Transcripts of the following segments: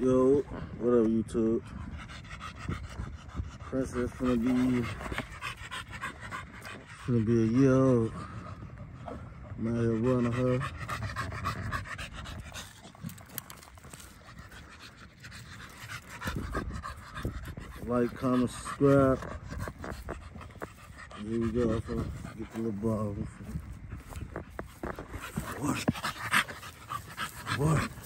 Yo, what up YouTube? Princess gonna be gonna be a year old. I'm out here running her. Like, comment, subscribe. Here we go. Get the little ball. What? What?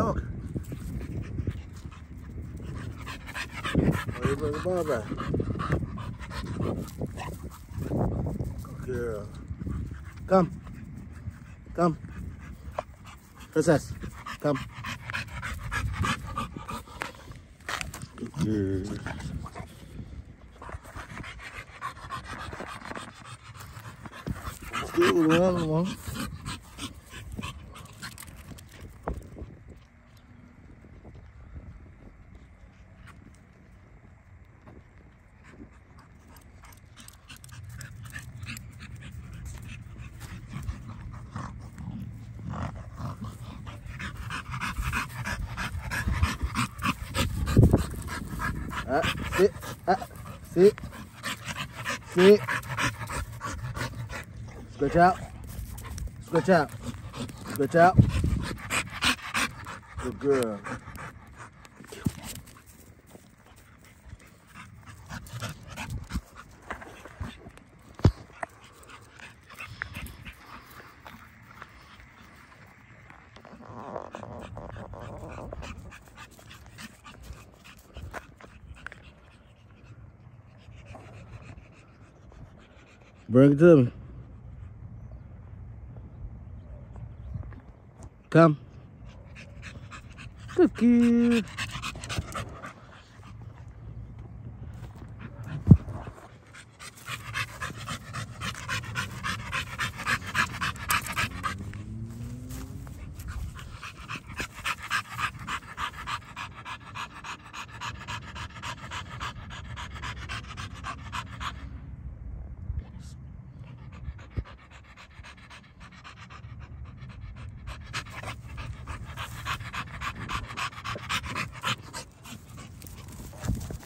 Come on. Oh, you bring the ball back. Good girl. Come. Come. Princess. Come. Good girl. Still with another one. Ah, sit, ah, sit, sit. Stretch out, stretch out, stretch out. Good girl. Bring it to me. Come. Good kid.